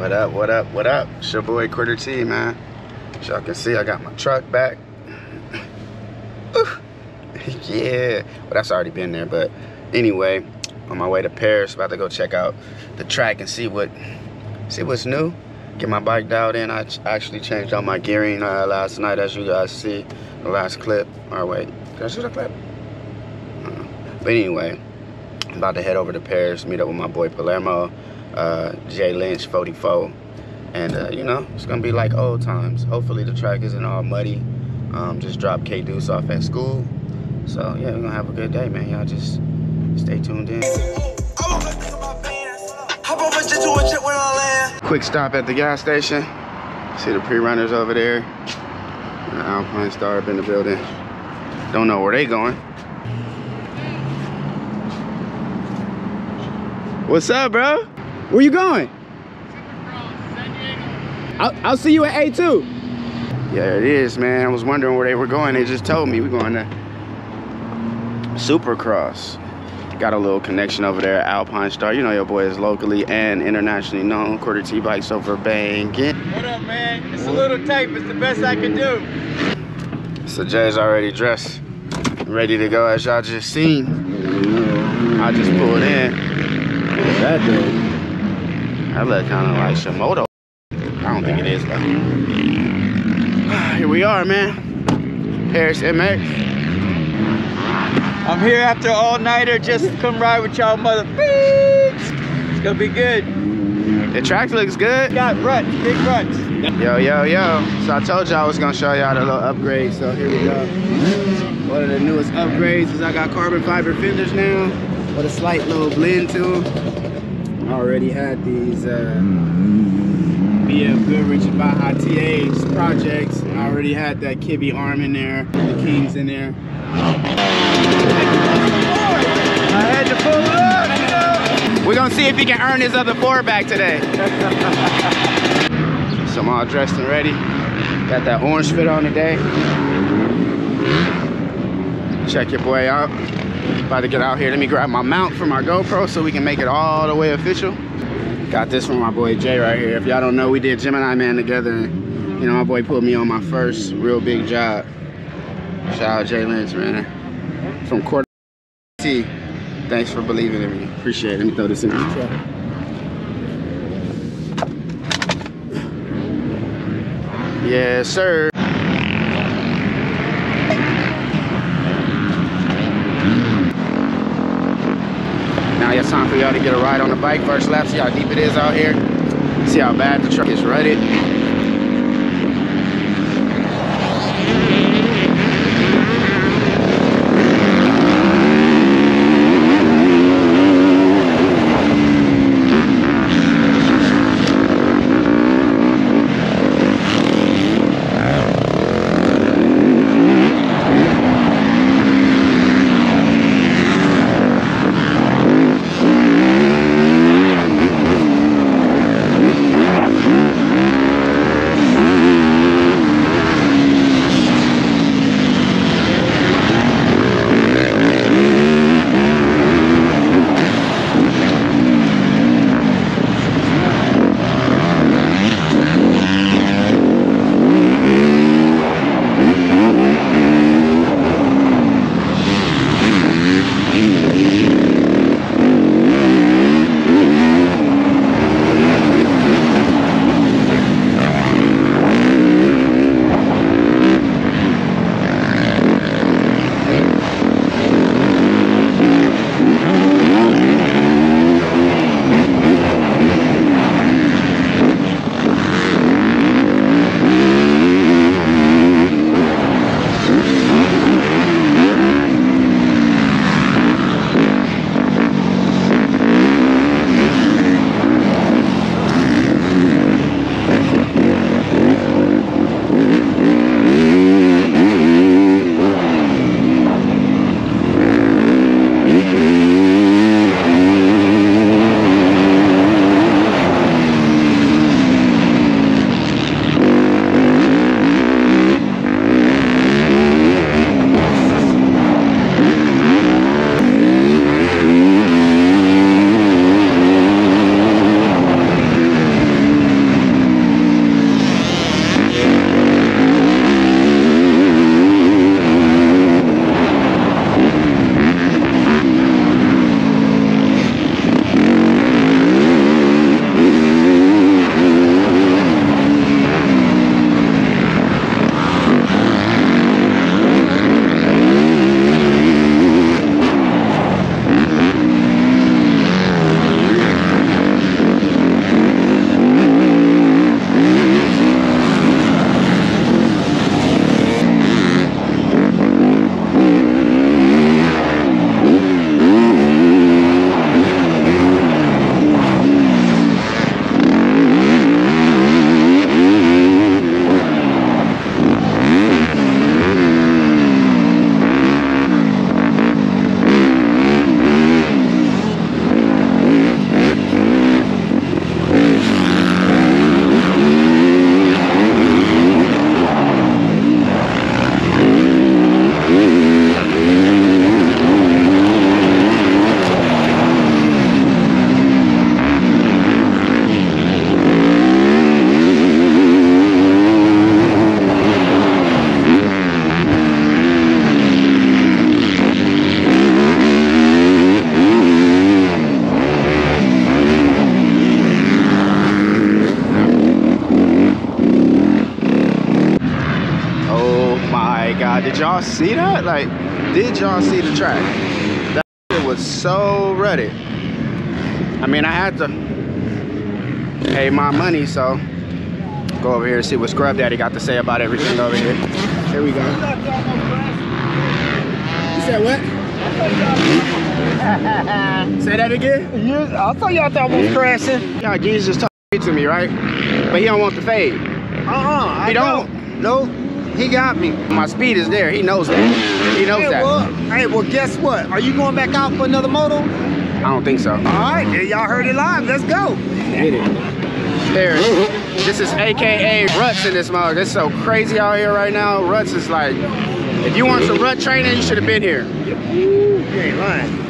What up, what up, what up? It's your boy Quarter T, man. As y'all can see, I got my truck back. yeah. Well, that's already been there, but anyway, on my way to Perris, about to go check out the track and see what, see what's new. Get my bike dialed in. I actually changed out my gearing uh, last night, as you guys see, the last clip. Or wait, did I see the clip? Uh, but anyway, I'm about to head over to Perris, meet up with my boy Palermo, uh, Jay Lynch, 44. And, uh, you know, it's going to be like old times. Hopefully the track isn't all muddy. Um, just dropped K Deuce off at school. So, yeah, we're going to have a good day, man. Y'all just stay tuned in. Quick stop at the gas station. See the pre-runners over there. The Alpinestar up in the building. Don't know where they going. What's up, bro? Where you going? I'll, I'll see you at A2. Yeah, it is, man. I was wondering where they were going. They just told me we're going to Supercross. Got a little connection over there at Alpinestar. You know your boy is locally and internationally known. Quarter T Bikes over banging. What up, man? It's a little tight, but it's the best I can do. So Jay's already dressed, ready to go as y'all just seen. I just pulled in. That dude. That look kind of like Shimoto. I don't think it is though. Ah, here we are, man. Perris MX. I'm here after all nighter just to come ride with y'all mother It's gonna be good. The track looks good. Got ruts, big ruts. Yo, yo, yo. So I told y'all I was gonna show y'all the little upgrade. So here we go. One of the newest upgrades is I got carbon fiber fenders now with a slight little blend to them. I already had these uh, BF Goodrich and Baja TH projects. I already had that Kibby arm in there, the Kings in there. I had to pull up. We're gonna see if he can earn his other four back today. so I'm all dressed and ready. Got that orange fit on today. Check your boy out. About to get out here. Let me grab my mount for my GoPro so we can make it all the way official. Got this from my boy Jay right here. If y'all don't know, we did Gemini Man together. And, you know, my boy put me on my first real big job. Shout out Jay Lynch, man. From Quarter T. Thanks for believing in me. Appreciate it. Let me throw this in the truck. Yes, sir. Now time for y'all to get a ride on the bike. First lap, see how deep it is out here. See how bad the truck is rutted. Y'all see that? Like, did y'all see the track? That shit was so rutted. I mean, I had to pay my money, so go over here and see what Scrub Daddy got to say about everything over here. Here we go. You said what? say that again? You, I thought y'all thought I was crashing. Yeah, Jesus talked to me, right? But he don't want the fade. Uh-uh. I He don't. No, he got me. My speed is there. He knows that. He knows hey, that. Well, hey, well, guess what? Are you going back out for another moto? I don't think so. All right, y'all heard it live. Let's go. Get it. There. This is AKA Ruts in this mug. It's so crazy out here right now. Ruts is like, if you want some rut training, you should have been here. You ain't lying.